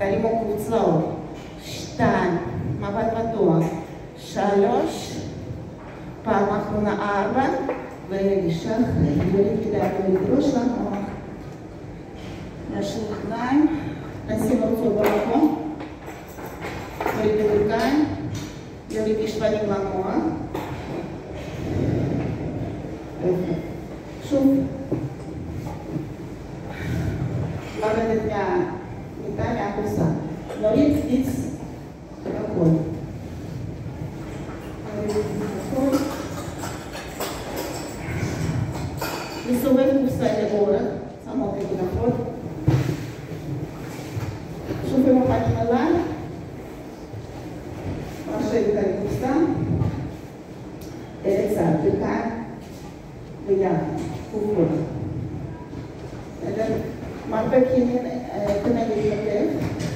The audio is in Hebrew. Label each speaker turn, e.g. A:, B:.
A: תרימו קבוצות, שתיים, מבט פתוח, שלוש, פעם אחרונה ארבע, ורגישה אחרי, וכדאי לדרוש למוח. להשאיר רגליים, לשים ארצות במקום, נוריד את הרגליים, יוריד משפנים למוח. שוב. לרדת מהקופסה. Now é it's alcohol. Isso vai custar agora. Essa mão aqui na fora. Deixa eu ver uma página lá. Achei que está custar. É exato, tá? Obrigada. Por favor. Mas para é.